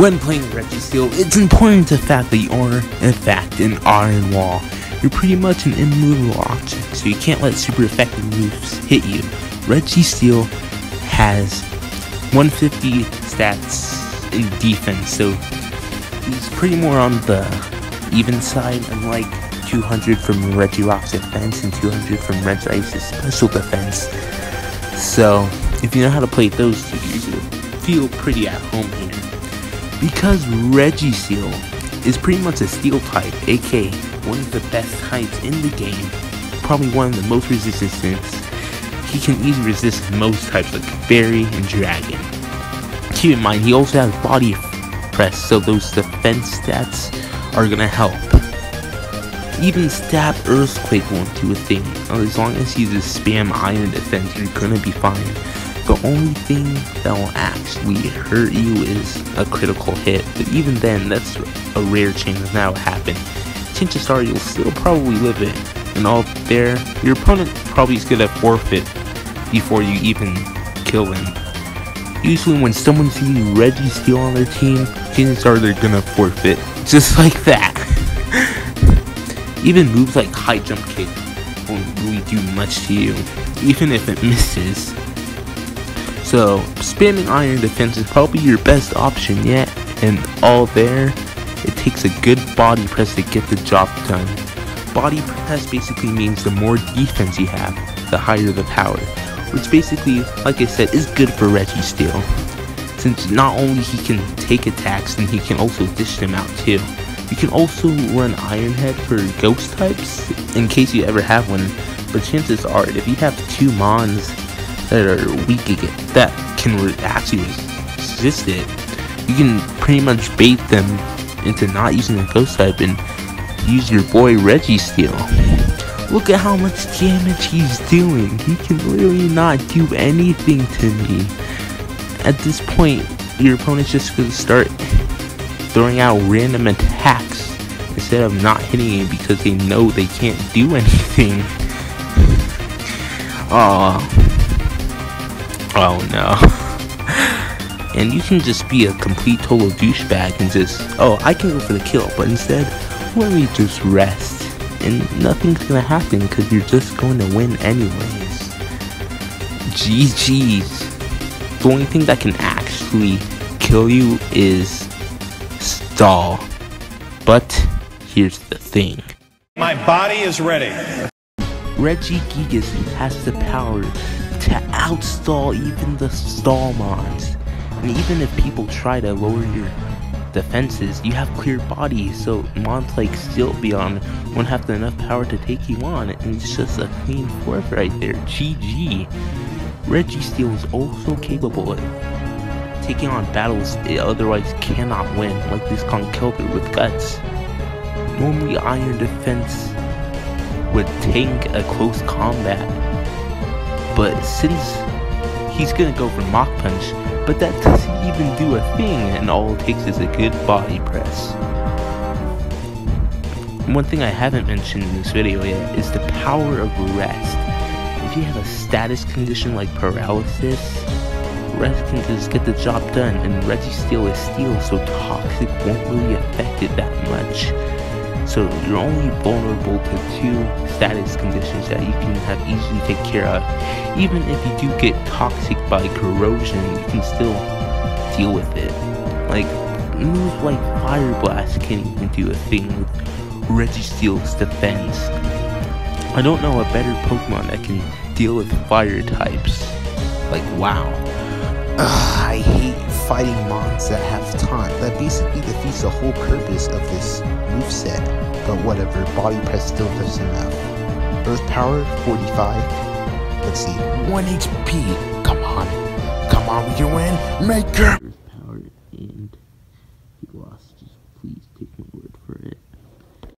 When playing Registeel, it's important to fact that you are, in fact, an Iron Wall. You're pretty much an immovable object, so you can't let super effective moves hit you. Registeel has 150 stats in defense, so he's pretty more on the even side, unlike 200 from Regirock's defense and 200 from Regice's special defense. So, if you know how to play those two, you feel pretty at home here. Because Registeel is pretty much a steel type, aka one of the best types in the game, probably one of the most resistant, he can easily resist most types like Fairy and Dragon. Keep in mind, he also has body press, so those defense stats are gonna help. Even Stab Earthquake won't do a thing. As long as you just spam Iron Defense, you're gonna be fine. The only thing that will actually hurt you is a critical hit, but even then, that's a rare chance that will happen. Chances are you'll still probably live it, and all there, your opponent probably is gonna forfeit before you even kill them. Usually when someone sees Registeel on their team, chances are they're gonna forfeit. Just like that. even moves like high jump kick won't really do much to you, even if it misses. So, spamming iron defense is probably your best option yet, and all there, it takes a good body press to get the job done. Body press basically means the more defense you have, the higher the power which basically, like I said, is good for Registeel. Since not only he can take attacks, then he can also dish them out too. You can also run Iron Head for ghost types, in case you ever have one, but chances are, if you have two Mons that are weak against, that can actually resist it, you can pretty much bait them into not using a ghost type and use your boy Registeel. Look at how much damage he's doing. He can literally not do anything to me. At this point, your opponent's just gonna start throwing out random attacks instead of not hitting him because they know they can't do anything. Oh. Oh no. and you can just be a complete total douchebag and just, oh, I can go for the kill, but instead, let me just rest and nothing's gonna happen because you're just going to win anyways. GG's. The only thing that can actually kill you is stall. But here's the thing. My body is ready. Regigigas has the power to outstall even the Stallmons. And even if people try to lower your defenses, you have clear bodies, so mons like Sylveon won't have enough power to take you on, and it's just a clean fourth right there. GG. Registeel is also capable of taking on battles it otherwise cannot win, like this Conkeldurr with Guts. Normally Iron Defense would tank a close combat, but since he's gonna go for Mach Punch, but that doesn't even do a thing and all it takes is a good body press. One thing I haven't mentioned in this video yet is the power of rest. If you have a status condition like paralysis, rest can just get the job done and Registeel is steel so toxic won't really affect it that much. So you're only vulnerable to two status conditions that you can have easily take care of. Even if you do get toxic by corrosion, you can still deal with it. Like moves like Fire Blast can't even do a thing with Registeel's defense. I don't know a better Pokemon that can deal with fire types. Like wow. Ugh, I hate fighting mons that have taunt. That basically defeats the whole purpose of this move set. But whatever, body press still does enough. Earth power, 45. Let's see, 1 HP. Come on. Come on, we win. Make it.